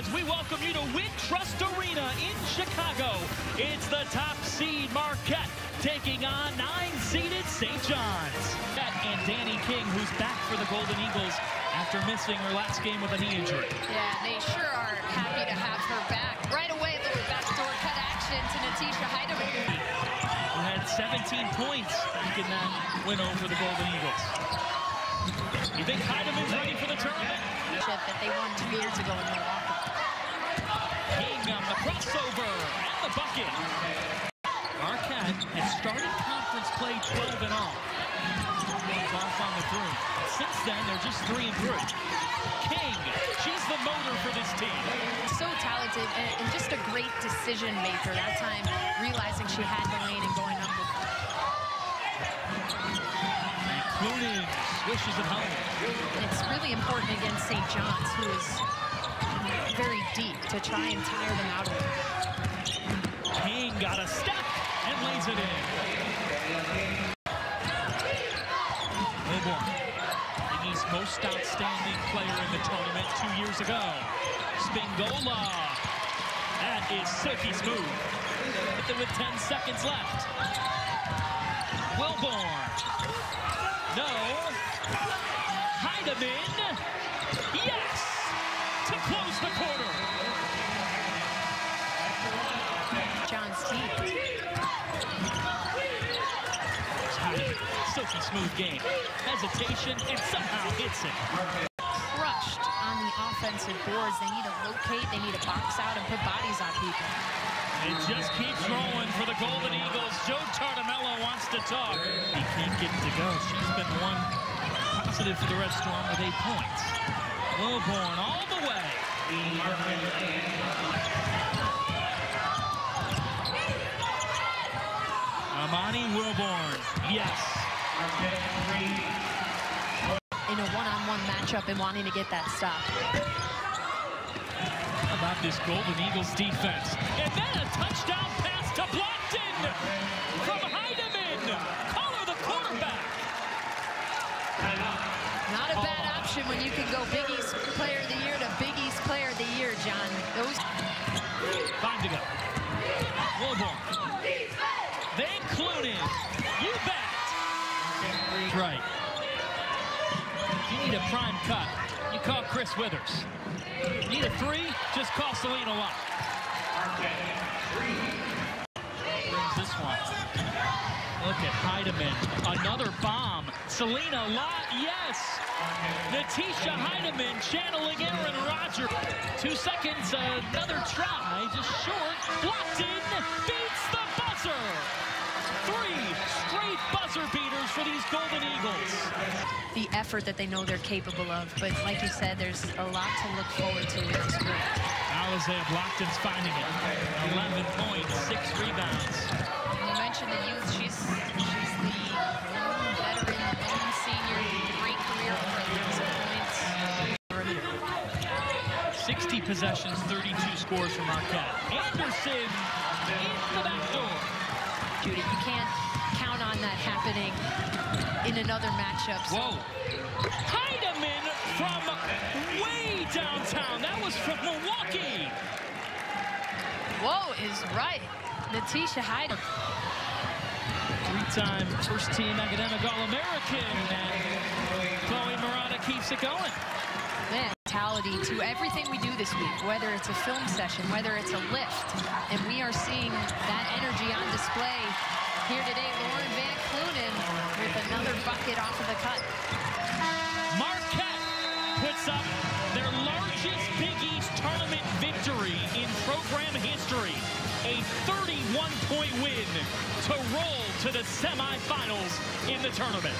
as we welcome you to Wintrust Arena in Chicago. It's the top seed Marquette taking on nine-seeded St. John's. And Danny King, who's back for the Golden Eagles after missing her last game with a knee injury. Yeah, they sure are happy to have her back. Right away, little backdoor cut action to Natisha Hiedeman. Who had 17 points in that win over the Golden Eagles. You think Hiedeman's ready for the tournament? That they won two years ago in Milwaukee. King on the crossover and the bucket. Marquette has started conference play 12 and all. Off on the three. Since then, they're just three and three. King, she's the motor for this team. So talented and, and just a great decision maker. That time, realizing she had the lane and going up with Coonan swishes it home. And it's really important against St. John's, who is very deep, to try and tire them out of it. King got a step and lays it in. Wilborn, Big East most outstanding player in the tournament two years ago. Spingola. That is silky smooth. With 10 seconds left. Wilborn. No. Hiedeman. Yes! Close the quarter. John's team. Silky smooth game. Hesitation and somehow hits it. Crushed on the offensive boards. They need to locate, they need to box out and put bodies on people. It just keeps rolling for the Golden Eagles. Joe Tartamella wants to talk. He can't get it to go. She's been one positive for the Red Storm with eight points. Wilborn all the way. Amani Wilborn, yes. In a one-on-one -on -one matchup and wanting to get that stop. How about this Golden Eagles defense? And then a touchdown pass to Blockton from Hiedeman. Collar the quarterback. Not a bad option when you can go Big East Player of the Year to Big East Player of the Year, John. Those. Time to go. Wilborn. Then Clooney. You bet. Right. You need a prime cut. You call Chris Withers. Need a three? Just call Selena. Brings this one. Look at Hiedeman. Another bomb. Selena Lott, yes. Natisha Hiedeman channeling Aaron Rodgers. Two seconds, another try. Just short. Blocked in. Beats the buzzer. Three straight buzzer beaters for these Golden Eagles. The effort that they know they're capable of. But like you said, there's a lot to look forward to with this group. Allazia Blockton's finding it. 11 points, 60 possessions, 32 scores from Marquette. Anderson in the back door. Judy, you can't count on that happening in another matchup. So. Whoa. Hiedeman from way downtown. That was from Milwaukee. Whoa is right. Natisha Hyde. Three-time first-team academic All-American. And Chloe Marotta keeps it going. Mentality to everything we do this week, whether it's a film session, whether it's a lift. And we are seeing that energy on display here today. Lauren Van Kleunen with another bucket off of the cut. Marquette puts up their largest Big East tournament victory in program history. A 31-point win to roll to the semifinals in the tournament.